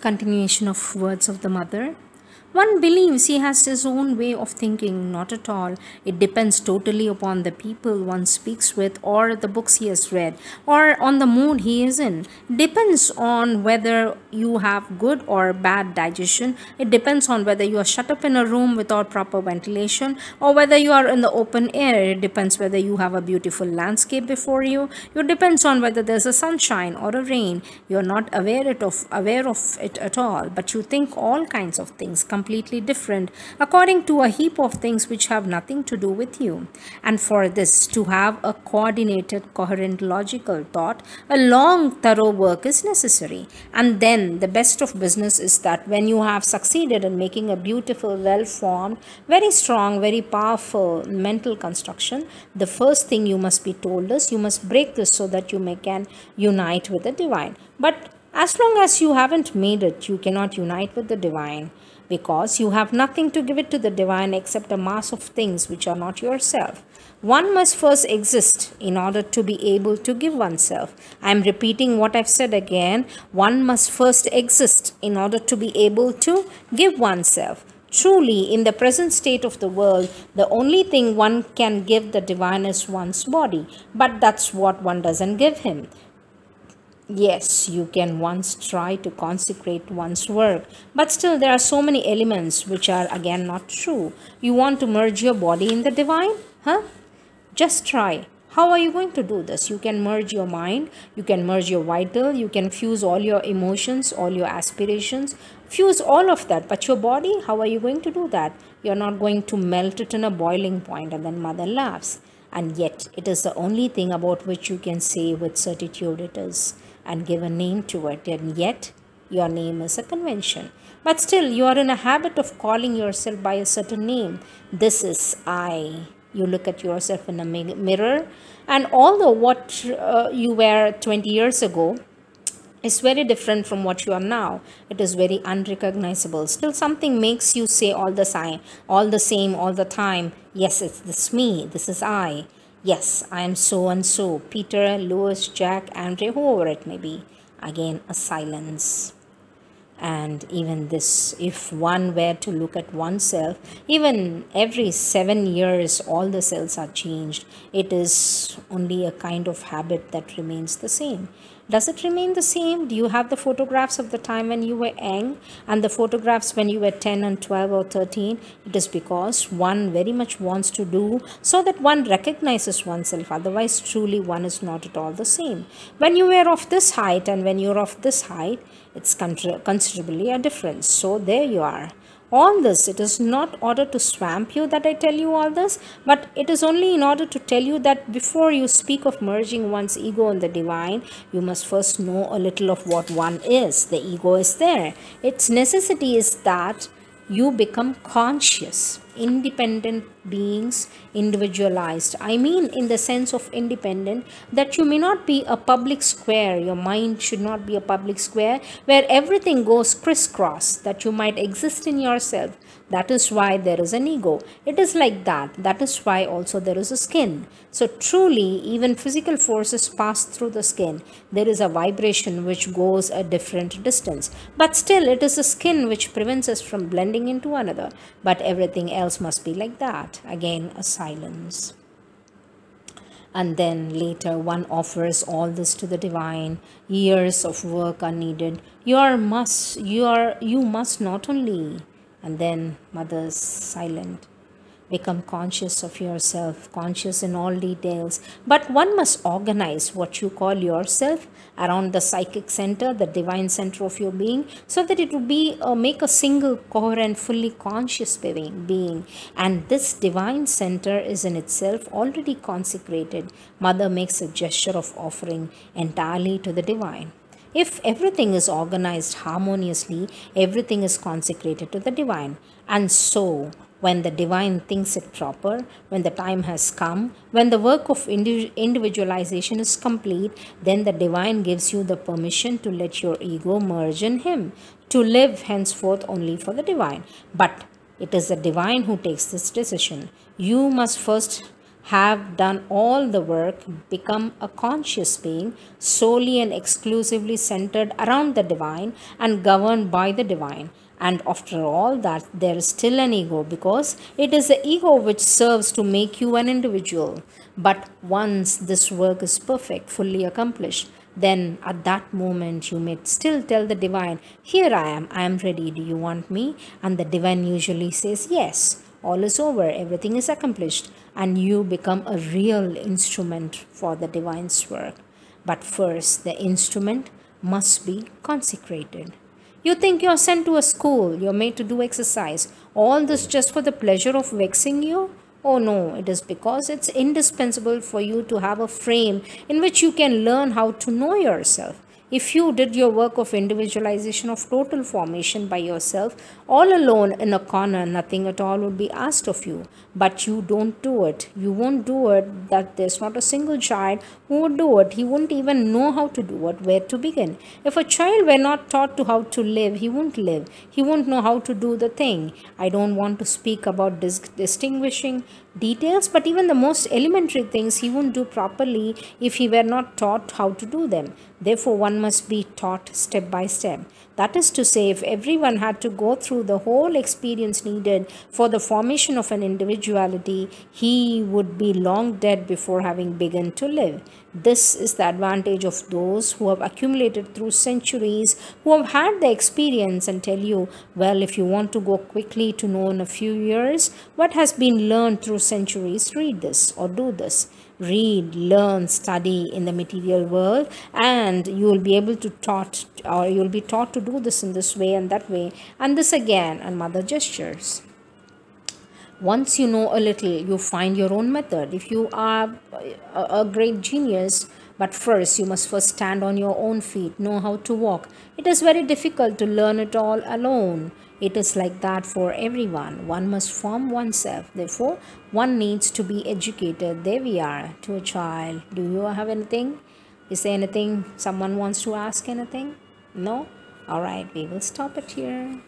Continuation of words of the mother. One believes he has his own way of thinking, not at all. It depends totally upon the people one speaks with, or the books he has read, or on the mood he is in. Depends on whether you have good or bad digestion. It depends on whether you are shut up in a room without proper ventilation, or whether you are in the open air. It depends whether you have a beautiful landscape before you. It depends on whether there's a sunshine or a rain. You are not aware of aware of it at all, but you think all kinds of things completely different according to a heap of things which have nothing to do with you. And for this to have a coordinated, coherent, logical thought, a long, thorough work is necessary. And then the best of business is that when you have succeeded in making a beautiful, well formed, very strong, very powerful mental construction, the first thing you must be told is you must break this so that you may can unite with the divine. But as long as you haven't made it, you cannot unite with the divine because you have nothing to give it to the divine except a mass of things which are not yourself. One must first exist in order to be able to give oneself. I am repeating what I've said again. One must first exist in order to be able to give oneself. Truly, in the present state of the world, the only thing one can give the divine is one's body. But that's what one doesn't give him. Yes, you can once try to consecrate one's work, but still there are so many elements which are again not true. You want to merge your body in the divine? Huh? Just try. How are you going to do this? You can merge your mind, you can merge your vital, you can fuse all your emotions, all your aspirations, fuse all of that. But your body, how are you going to do that? You're not going to melt it in a boiling point and then mother laughs. And yet, it is the only thing about which you can say with certitude it is and give a name to it, and yet your name is a convention. But still, you are in a habit of calling yourself by a certain name. This is I. You look at yourself in a mirror, and although what uh, you were 20 years ago is very different from what you are now, it is very unrecognizable. Still, something makes you say all the same, all the same, all the time. Yes, it's this me. This is I. Yes, I am so and so. Peter, Louis, Jack, Andre, whoever it may be. Again, a silence. And even this, if one were to look at oneself, even every seven years, all the cells are changed. It is only a kind of habit that remains the same. Does it remain the same? Do you have the photographs of the time when you were young and the photographs when you were 10 and 12 or 13? It is because one very much wants to do so that one recognizes oneself. Otherwise, truly one is not at all the same. When you were of this height and when you're of this height, it's considerably a difference. So there you are. All this it is not order to swamp you that i tell you all this but it is only in order to tell you that before you speak of merging one's ego in the divine you must first know a little of what one is. The ego is there. Its necessity is that you become conscious independent beings individualized i mean in the sense of independent that you may not be a public square your mind should not be a public square where everything goes crisscross that you might exist in yourself that is why there is an ego. It is like that. That is why also there is a skin. So truly, even physical forces pass through the skin. There is a vibration which goes a different distance. But still, it is the skin which prevents us from blending into another. But everything else must be like that. Again, a silence. And then later one offers all this to the divine. Years of work are needed. You are must you are you must not only. And then mother's silent become conscious of yourself conscious in all details. But one must organize what you call yourself around the psychic center the divine center of your being so that it will be uh, make a single coherent fully conscious being, being. And this divine center is in itself already consecrated. Mother makes a gesture of offering entirely to the divine. If everything is organized harmoniously, everything is consecrated to the divine. And so, when the divine thinks it proper, when the time has come, when the work of individualization is complete, then the divine gives you the permission to let your ego merge in Him, to live henceforth only for the divine. But it is the divine who takes this decision. You must first have done all the work, become a conscious being, solely and exclusively centered around the divine and governed by the divine. And after all that, there is still an ego because it is the ego which serves to make you an individual. But once this work is perfect, fully accomplished, then at that moment you may still tell the divine, Here I am, I am ready, do you want me? And the divine usually says, Yes, all is over, everything is accomplished, and you become a real instrument for the divine's work. But first, the instrument must be consecrated. You think you're sent to a school, you're made to do exercise, all this just for the pleasure of vexing you? Oh no, it is because it's indispensable for you to have a frame in which you can learn how to know yourself. If you did your work of individualization of total formation by yourself, all alone in a corner, nothing at all would be asked of you. But you don't do it. You won't do it. That there's not a single child who would do it. He wouldn't even know how to do it, where to begin. If a child were not taught to how to live, he won't live. He won't know how to do the thing. I don't want to speak about dis- distinguishing details, but even the most elementary things he won't do properly if he were not taught how to do them. Therefore, one must be taught step by step. That is to say, if everyone had to go through the whole experience needed for the formation of an individuality, he would be long dead before having begun to live. This is the advantage of those who have accumulated through centuries, who have had the experience and tell you, well, if you want to go quickly to know in a few years what has been learned through centuries, read this or do this read learn study in the material world and you will be able to taught or you will be taught to do this in this way and that way and this again and mother gestures once you know a little you find your own method if you are a, great genius but first you must first stand on your own feet know how to walk it is very difficult to learn it all alone it is like that for everyone. One must form oneself. Therefore, one needs to be educated. There we are to a child. Do you have anything? Is there anything someone wants to ask anything? No? All right, we will stop it here.